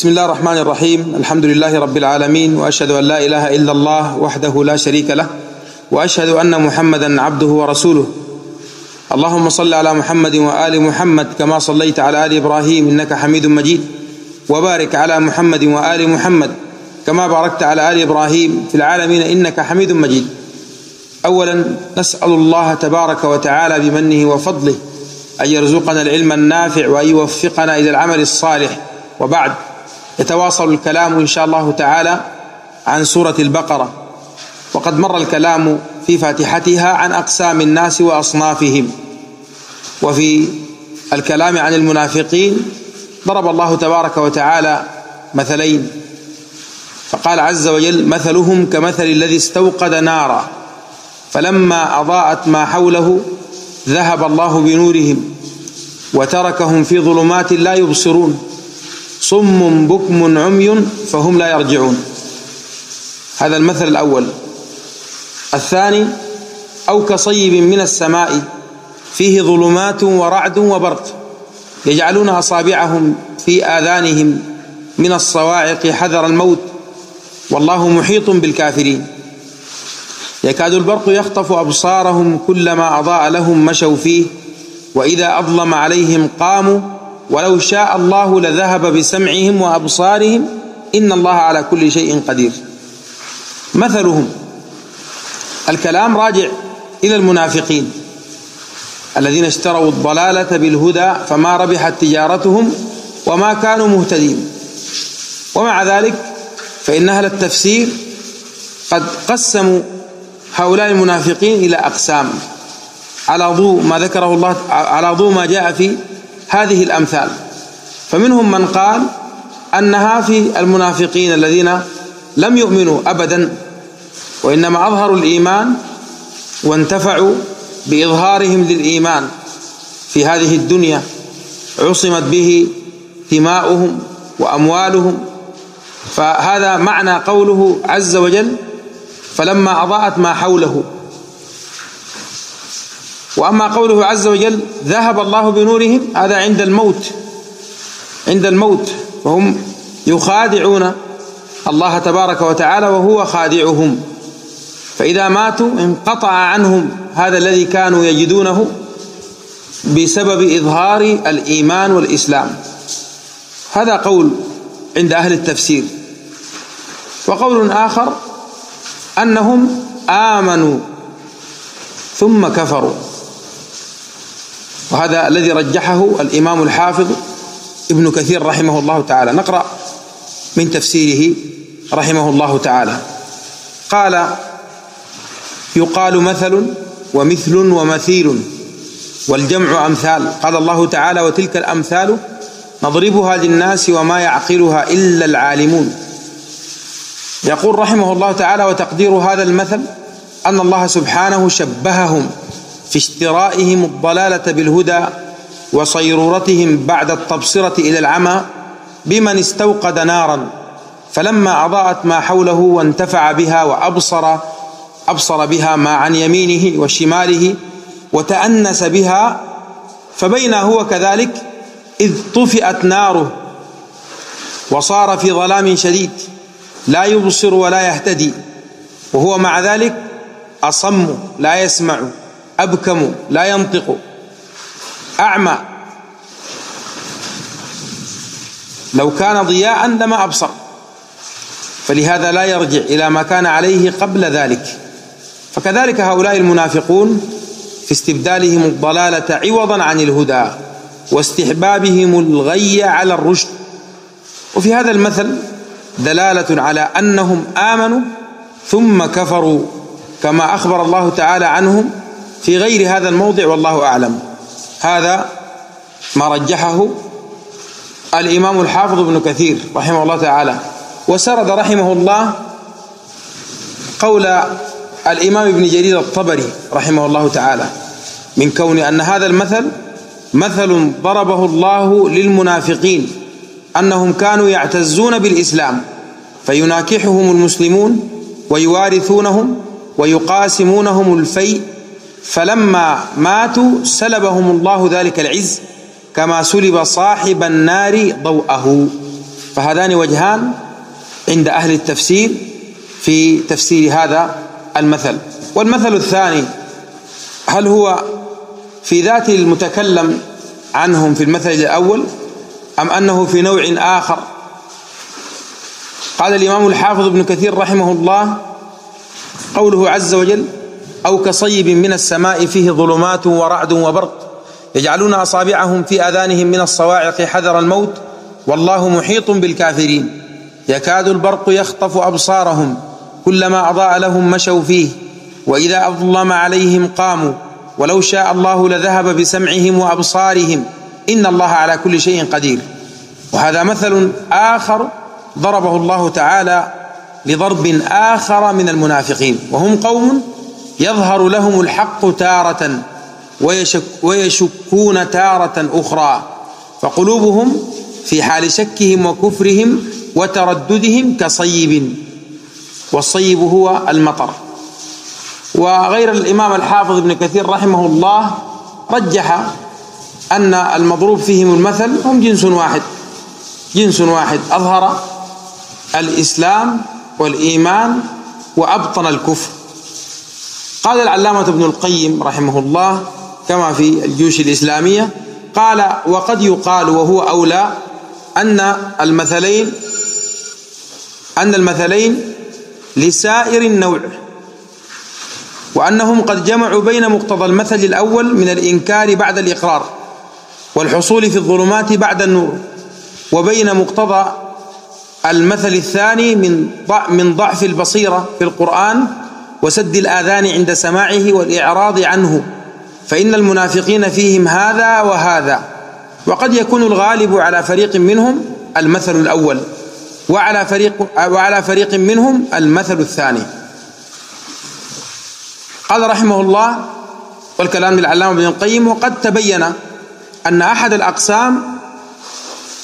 بسم الله الرحمن الرحيم الحمد لله رب العالمين واشهد ان لا اله الا الله وحده لا شريك له واشهد ان محمدا عبده ورسوله اللهم صل على محمد وال محمد كما صليت على ال إبراهيم انك حميد مجيد وبارك على محمد وال محمد كما باركت على ال إبراهيم في العالمين انك حميد مجيد اولا نسال الله تبارك وتعالى بمنه وفضله ان يرزقنا العلم النافع وان يوفقنا إلى العمل الصالح وبعد يتواصل الكلام إن شاء الله تعالى عن سورة البقرة. وقد مر الكلام في فاتحتها عن أقسام الناس وأصنافهم. وفي الكلام عن المنافقين ضرب الله تبارك وتعالى مثلين. فقال عز وجل مثلهم كمثل الذي استوقد نارا فلما أضاءت ما حوله ذهب الله بنورهم وتركهم في ظلمات لا يبصرون. صم بكم عمي فهم لا يرجعون. هذا المثل الأول. الثاني أو كصيب من السماء فيه ظلمات ورعد وبرق يجعلون أصابعهم في آذانهم من الصواعق حذر الموت والله محيط بالكافرين. يكاد البرق يخطف أبصارهم كلما أضاء لهم مشوا فيه وإذا أظلم عليهم قاموا ولو شاء الله لذهب بسمعهم وأبصارهم إن الله على كل شيء قدير. مثلهم الكلام راجع إلى المنافقين الذين اشتروا الضلالة بالهدى فما ربحت تجارتهم وما كانوا مهتدين. ومع ذلك فإن أهل التفسير قد قسموا هؤلاء المنافقين إلى أقسام. على ضوء ما ذكره الله على ضوء ما جاء في هذه الأمثال. فمنهم من قال أنها في المنافقين الذين لم يؤمنوا ابدا وإنما أظهروا الإيمان وانتفعوا بإظهارهم للإيمان في هذه الدنيا عصمت به دماؤهم وأموالهم. فهذا معنى قوله عز وجل فلما أضاءت ما حوله وأما قوله عز وجل ذهب الله بنورهم هذا عند الموت عند الموت وهم يخادعون الله تبارك وتعالى وهو خادعهم. فإذا ماتوا انقطع عنهم هذا الذي كانوا يجدونه بسبب إظهار الإيمان والإسلام. هذا قول عند أهل التفسير. وقول آخر أنهم آمنوا ثم كفروا. وهذا الذي رجحه الإمام الحافظ ابن كثير رحمه الله تعالى. نقرأ من تفسيره رحمه الله تعالى. قال يقال مثل ومثل ومثيل والجمع أمثال. قال الله تعالى وتلك الأمثال نضربها للناس وما يعقلها إلا العالمون. يقول رحمه الله تعالى وتقدير هذا المثل أن الله سبحانه شبههم. في اشترائهم الضلالة بالهدى وصيرورتهم بعد التبصرة إلى العمى بمن استوقد نارا فلما أضاءت ما حوله وانتفع بها وأبصر أبصر بها ما عن يمينه وشماله وتأنس بها فبين هو كذلك إذ طفئت ناره وصار في ظلام شديد لا يبصر ولا يهتدي وهو مع ذلك أصم لا يسمع أبكم لا ينطق. أعمى. لو كان ضياء لما أبصر. فلهذا لا يرجع إلى ما كان عليه قبل ذلك. فكذلك هؤلاء المنافقون في استبدالهم الضلالة عوضا عن الهدى واستحبابهم الغي على الرشد. وفي هذا المثل دلالة على أنهم آمنوا ثم كفروا كما أخبر الله تعالى عنهم في غير هذا الموضع والله أعلم. هذا ما رجحه الإمام الحافظ ابن كثير رحمه الله تعالى. وسرد رحمه الله قول الإمام ابن جرير الطبري رحمه الله تعالى من كون أن هذا المثل مثل ضربه الله للمنافقين أنهم كانوا يعتزون بالإسلام فيناكحهم المسلمون ويوارثونهم ويقاسمونهم الفيء فلما ماتوا سلبهم الله ذلك العز كما سلب صاحب النار ضوءه. فهذان وجهان عند أهل التفسير في تفسير هذا المثل. والمثل الثاني هل هو في ذات المتكلم عنهم في المثل الأول أم أنه في نوع آخر؟ قال الإمام الحافظ ابن كثير رحمه الله قوله عز وجل أو كصيب من السماء فيه ظلمات ورعد وبرق يجعلون أصابعهم في آذانهم من الصواعق حذر الموت والله محيط بالكافرين. يكاد البرق يخطف أبصارهم كلما أضاء لهم مشوا فيه وإذا أظلم عليهم قاموا ولو شاء الله لذهب بسمعهم وأبصارهم. إن الله على كل شيء قدير. وهذا مثل آخر ضربه الله تعالى لضرب آخر من المنافقين وهم قوم يظهر لهم الحق تارة ويشك ويشكون تارة أخرى فقلوبهم في حال شكهم وكفرهم وترددهم كصيب والصيب هو المطر. وغير الإمام الحافظ ابن كثير رحمه الله رجح أن المضروب فيهم المثل هم جنس واحد. جنس واحد أظهر الإسلام والإيمان وأبطن الكفر. قال العلامة ابن القيم رحمه الله كما في الجيوش الإسلامية قال وقد يقال وهو أولى أن المثلين أن المثلين لسائر النوع وأنهم قد جمعوا بين مقتضى المثل الأول من الإنكار بعد الإقرار والحصول في الظلمات بعد النور وبين مقتضى المثل الثاني من من ضعف البصيرة في القرآن وسد الآذان عند سماعه والإعراض عنه فإن المنافقين فيهم هذا وهذا. وقد يكون الغالب على فريق منهم المثل الأول وعلى فريق وعلى فريق منهم المثل الثاني. قال رحمه الله والكلام للعلامة ابن القيم وقد تبين أن أحد الأقسام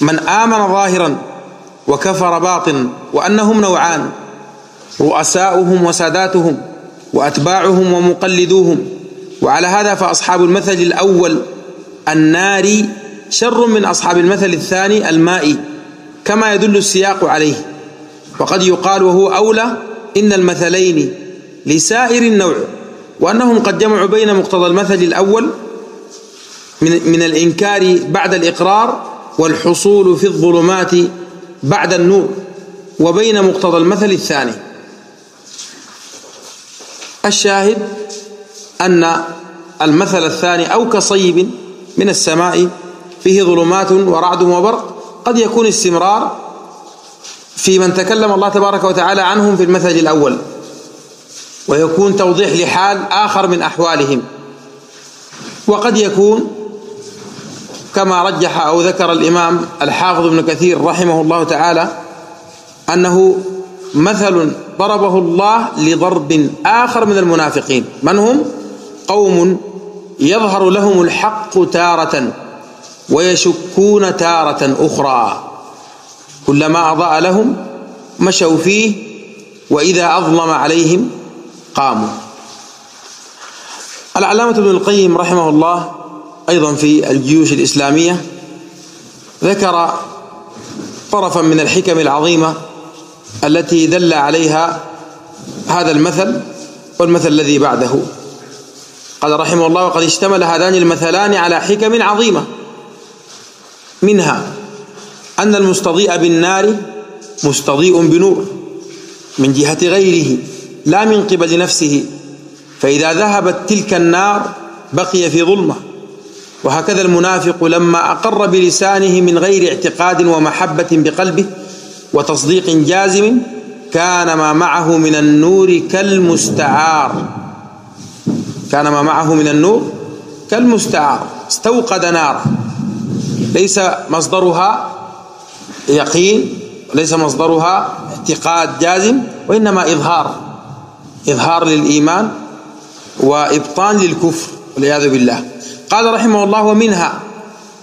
من آمن ظاهرا وكفر باطن وأنهم نوعان. رؤساؤهم وساداتهم وأتباعهم ومقلدوهم. وعلى هذا فأصحاب المثل الأول النار شر من أصحاب المثل الثاني الماء كما يدل السياق عليه. وقد يقال وهو أولى إن المثلين لسائر النوع وأنهم قد جمعوا بين مقتضى المثل الأول من, من الإنكار بعد الإقرار والحصول في الظلمات بعد النور وبين مقتضى المثل الثاني. الشاهد أن المثل الثاني أو كصيب من السماء فيه ظلمات ورعد وبرق قد يكون استمرار في من تكلم الله تبارك وتعالى عنهم في المثل الأول ويكون توضيح لحال آخر من أحوالهم وقد يكون كما رجح أو ذكر الإمام الحافظ ابن كثير رحمه الله تعالى أنه مثل ضربه الله لضرب آخر من المنافقين. من هم؟ قوم يظهر لهم الحق تارة ويشكون تارة أخرى. كلما أضاء لهم مشوا فيه وإذا أظلم عليهم قاموا. العلامة ابن القيم رحمه الله أيضا في الجيوش الإسلامية ذكر طرفا من الحكم العظيمة التي دل عليها هذا المثل والمثل الذي بعده. قال رحمه الله وقد اشتمل هذان المثلان على حكم عظيمة منها أن المستضيء بالنار مستضيء بنور من جهة غيره لا من قبل نفسه فإذا ذهبت تلك النار بقي في ظلمة. وهكذا المنافق لما أقر بلسانه من غير اعتقاد ومحبة بقلبه وتصديق جازم كان ما معه من النور كالمستعار. كان ما معه من النور كالمستعار. استوقد نارا. ليس مصدرها يقين ليس مصدرها اعتقاد جازم وإنما إظهار. إظهار للإيمان وإبطان للكفر والعياذ بالله. قال رحمه الله ومنها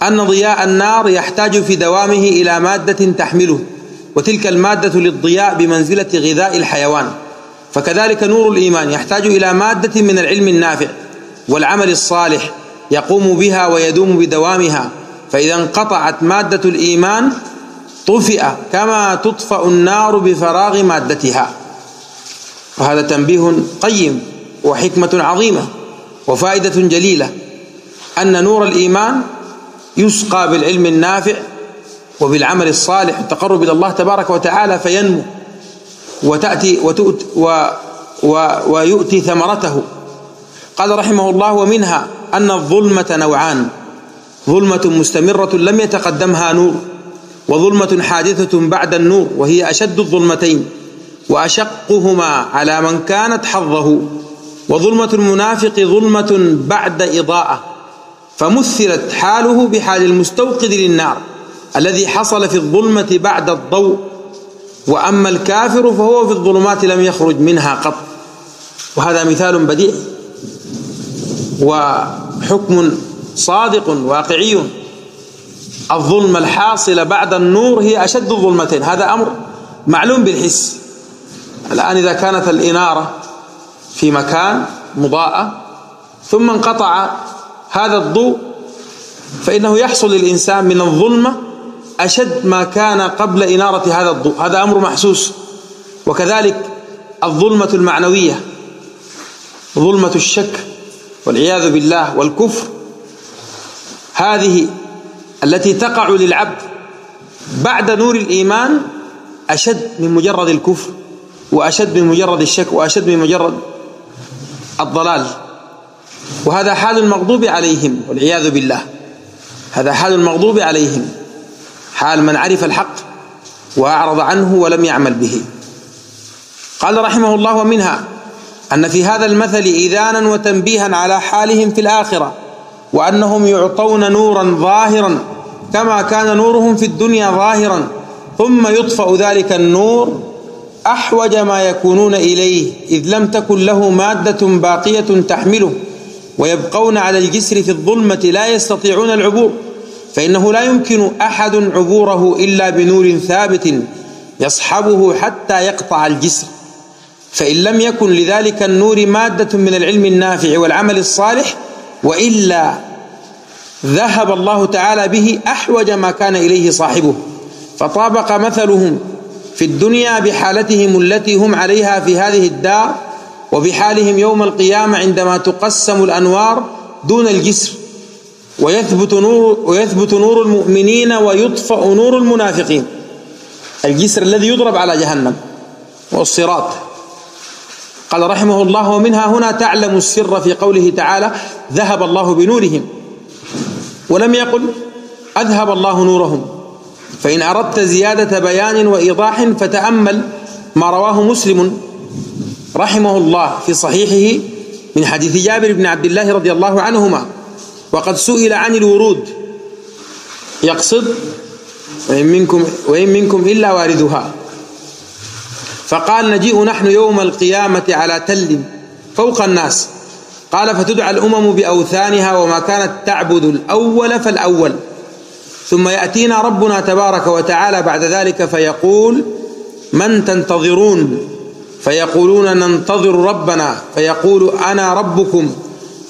أن ضياء النار يحتاج في دوامه إلى مادة تحمله. وتلك المادة للضياء بمنزلة غذاء الحيوان. فكذلك نور الإيمان يحتاج إلى مادة من العلم النافع والعمل الصالح يقوم بها ويدوم بدوامها. فإذا انقطعت مادة الإيمان طفئ كما تطفأ النار بفراغ مادتها. وهذا تنبيه قيم وحكمة عظيمة وفائدة جليلة أن نور الإيمان يسقى بالعلم النافع وبالعمل الصالح التقرب إلى الله تبارك وتعالى فينمو وتأتي وتؤت و و ويؤتي ثمرته. قال رحمه الله ومنها أن الظلمة نوعان ظلمة مستمرة لم يتقدمها نور وظلمة حادثة بعد النور وهي أشد الظلمتين وأشقهما على من كانت حظه وظلمة المنافق ظلمة بعد إضاءة فمثلت حاله بحال المستوقد للنار. الذي حصل في الظلمة بعد الضوء وأما الكافر فهو في الظلمات لم يخرج منها قط. وهذا مثال بديع وحكم صادق واقعي. الظلمة الحاصلة بعد النور هي أشد الظلمتين هذا أمر معلوم بالحس. الآن إذا كانت الإنارة في مكان مضاءة ثم انقطع هذا الضوء فإنه يحصل للإنسان من الظلمة أشد ما كان قبل إنارة هذا الضوء هذا أمر محسوس. وكذلك الظلمة المعنوية ظلمة الشك والعياذ بالله والكفر. هذه التي تقع للعبد بعد نور الإيمان أشد من مجرد الكفر وأشد من مجرد الشك وأشد من مجرد الضلال. وهذا حال المغضوب عليهم والعياذ بالله. هذا حال المغضوب عليهم. حال من عرف الحق وأعرض عنه ولم يعمل به. قال رحمه الله ومنها أن في هذا المثل إذانا وتنبيها على حالهم في الآخرة وأنهم يعطون نورا ظاهرا كما كان نورهم في الدنيا ظاهرا ثم يطفأ ذلك النور أحوج ما يكونون إليه إذ لم تكن له مادة باقية تحمله ويبقون على الجسر في الظلمة لا يستطيعون العبور. فإنه لا يمكن أحد عبوره إلا بنور ثابت يصحبه حتى يقطع الجسر. فإن لم يكن لذلك النور مادة من العلم النافع والعمل الصالح وإلا ذهب الله تعالى به أحوج ما كان إليه صاحبه. فطابق مثلهم في الدنيا بحالتهم التي هم عليها في هذه الدار وبحالهم يوم القيامة عندما تقسم الأنوار دون الجسر. ويثبت نور ويثبت نور المؤمنين ويطفأ نور المنافقين. الجسر الذي يضرب على جهنم والصراط. قال رحمه الله ومنها هنا تعلم السر في قوله تعالى ذهب الله بنورهم ولم يقل أذهب الله نورهم فإن أردت زيادة بيان وإيضاح فتأمل ما رواه مسلم. رحمه الله في صحيحه من حديث جابر بن عبد الله رضي الله عنهما. وقد سئل عن الورود. يقصد وإن منكم, وإن منكم إلا واردها. فقال نجيء نحن يوم القيامة على تل فوق الناس. قال فتدعى الأمم بأوثانها وما كانت تعبد الأول فالأول. ثم يأتينا ربنا تبارك وتعالى بعد ذلك فيقول من تنتظرون؟ فيقولون ننتظر ربنا. فيقول أنا ربكم.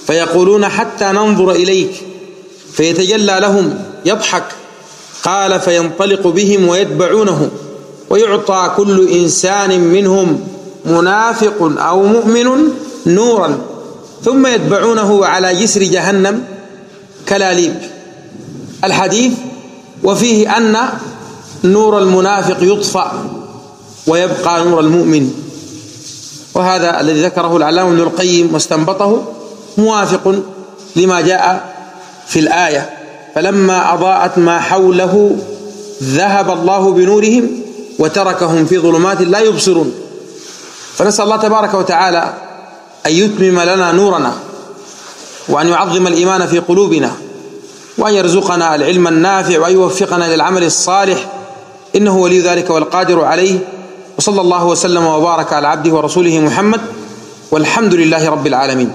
فيقولون حتى ننظر إليك. فيتجلى لهم يضحك. قال فينطلق بهم ويتبعونه. ويعطى كل إنسان منهم منافق أو مؤمن نورا. ثم يتبعونه على جسر جهنم كلاليب. الحديث وفيه أن نور المنافق يطفأ ويبقى نور المؤمن. وهذا الذي ذكره العلامة ابن القيم واستنبطه موافق لما جاء في الآية. فلما أضاءت ما حوله ذهب الله بنورهم وتركهم في ظلمات لا يبصرون. فنسأل الله تبارك وتعالى أن يتمم لنا نورنا وأن يعظم الإيمان في قلوبنا وأن يرزقنا العلم النافع وأن يوفقنا للعمل الصالح. إنه ولي ذلك والقادر عليه. وصلى الله وسلم وبارك على عبده ورسوله محمد. والحمد لله رب العالمين.